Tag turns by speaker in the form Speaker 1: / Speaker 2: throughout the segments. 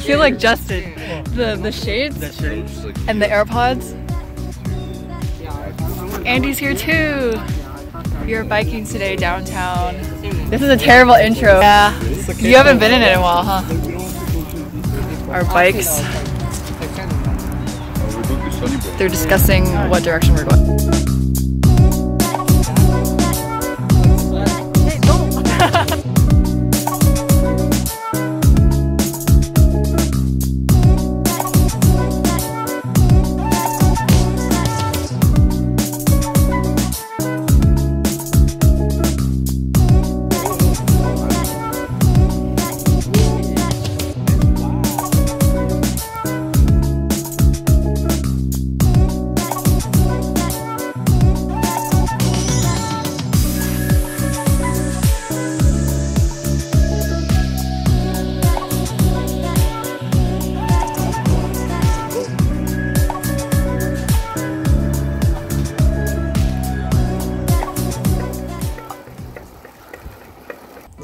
Speaker 1: feel like Justin. The the shades and the AirPods. Andy's here too. We are biking today downtown. This is a terrible intro. Yeah. You haven't been in it in a while, huh? Our bikes. They're discussing what direction we're going.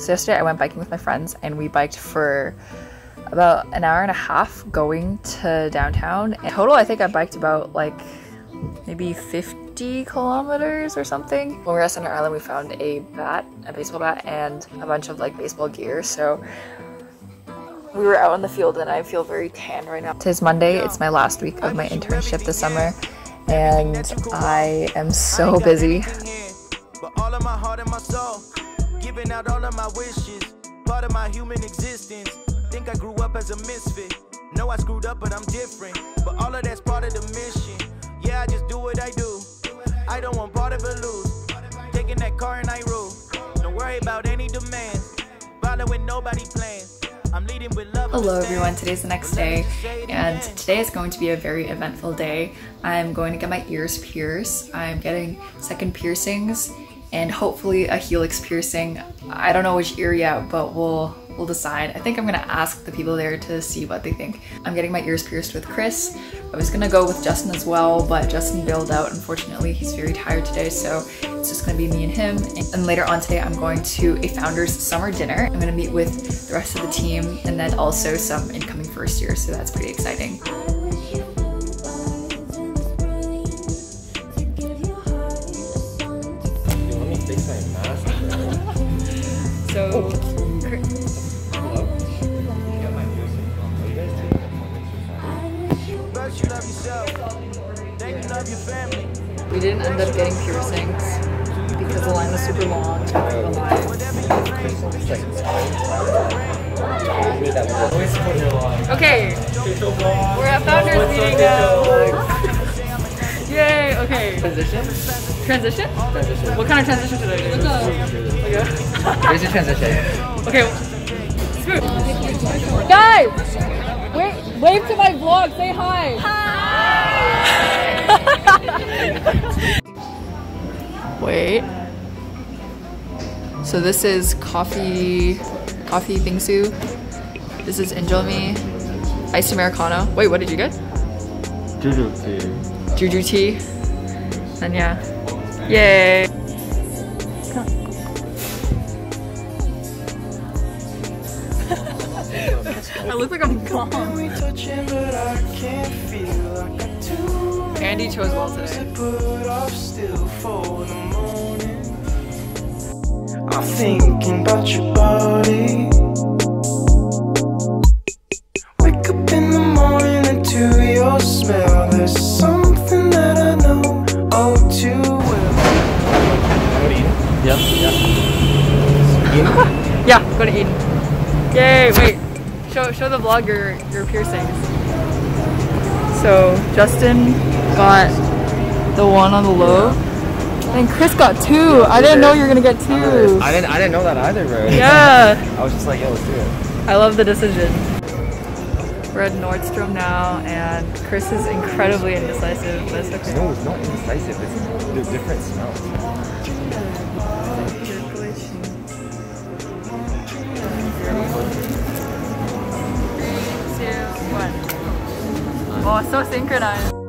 Speaker 1: So yesterday I went biking with my friends and we biked for about an hour and a half going to downtown. In total, I think I biked about like maybe 50 kilometers or something. When we were at Center Island, we found a bat, a baseball bat, and a bunch of like baseball gear. So we were out in the field and I feel very tan right now. Today's Monday. It's my last week of my internship this summer and I am so busy giving out all of my wishes, part of my human existence. Think I grew up as a misfit. Know I screwed up, but I'm different. But all of that's part of the mission. Yeah, I just do what I do. I don't want part of it lose. Taking that car and I rule. Don't worry about any demands. Following nobody plans. Hello everyone, today's the next day and today is going to be a very eventful day. I'm going to get my ears pierced. I'm getting second piercings and hopefully a helix piercing. I don't know which ear yet, but we'll we'll decide. I think I'm gonna ask the people there to see what they think. I'm getting my ears pierced with Chris. I was gonna go with Justin as well, but Justin bailed out. Unfortunately, he's very tired today, so it's just gonna be me and him. And later on today, I'm going to a founder's summer dinner. I'm gonna meet with the rest of the team and then also some incoming first years, so that's pretty exciting. We didn't end up getting piercings because the line was super long. Okay, we're at Founders meeting now. Yay, okay.
Speaker 2: Transition?
Speaker 1: Transition? Transition. What kind of transition should I do?
Speaker 2: Okay. Here's your transition.
Speaker 1: Okay. Screw. Guys! Wait, wave to my vlog, say hi! Hi! Wait. So this is coffee, coffee bingsu. This is Indomie, iced Americano. Wait, what did you get?
Speaker 2: Juju tea.
Speaker 1: Juju tea. And yeah. Yay! I look like I'm gone. Andy chose well today. I'm thinking about your body. Wake up in the morning and to your smell. There's something that I know oh too well. Yeah, yeah. yeah, go to Eden. Yay, wait. Show show the vlog your, your piercings. So Justin got the one on the low. And Chris got two. I didn't know you were gonna get two.
Speaker 2: I didn't I didn't know that either, bro.
Speaker 1: Yeah.
Speaker 2: I was just like, yo, let's do it.
Speaker 1: I love the decision. We're at Nordstrom now, and Chris is incredibly indecisive. But it's okay.
Speaker 2: No, it's not indecisive. It's the different smells. Three, two, one. Oh, so synchronized.